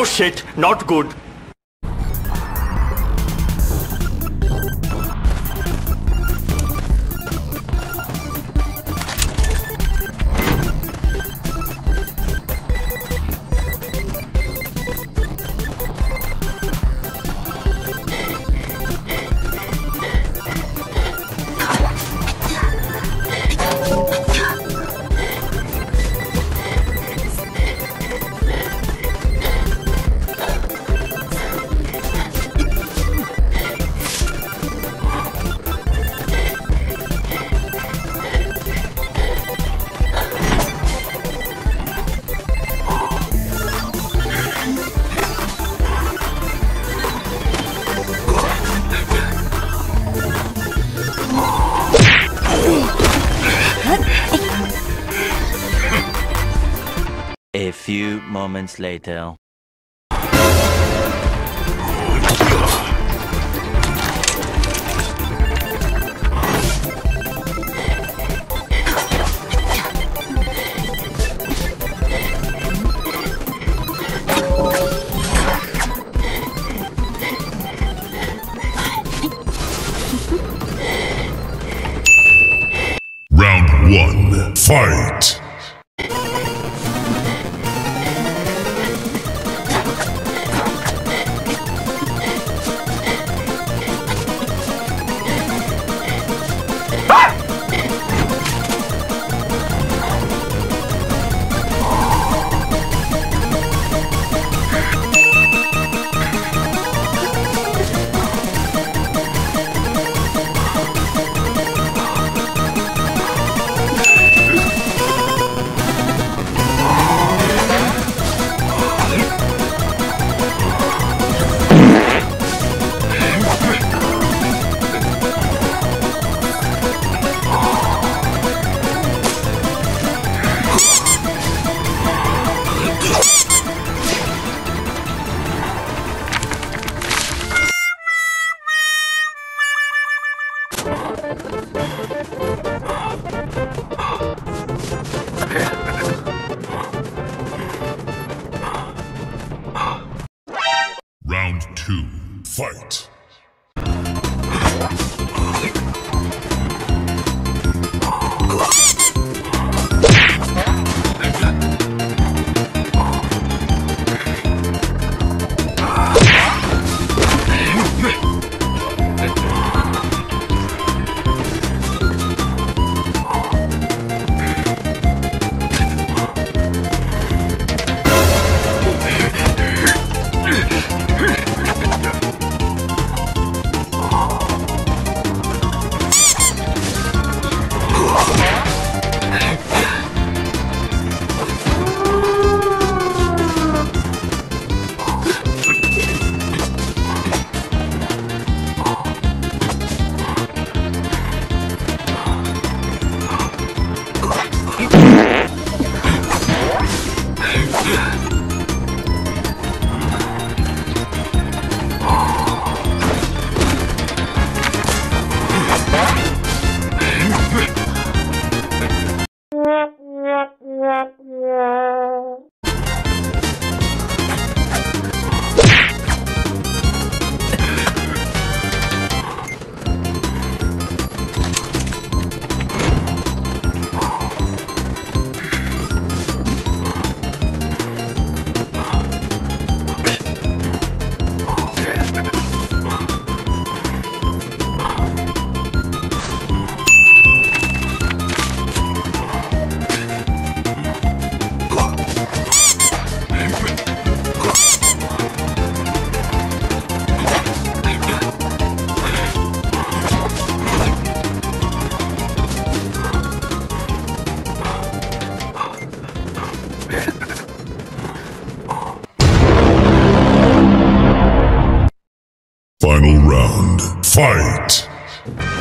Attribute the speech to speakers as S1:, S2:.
S1: Oh shit, not good.
S2: Few moments later.
S3: Round one, fight! Round two, fight! Round, fight!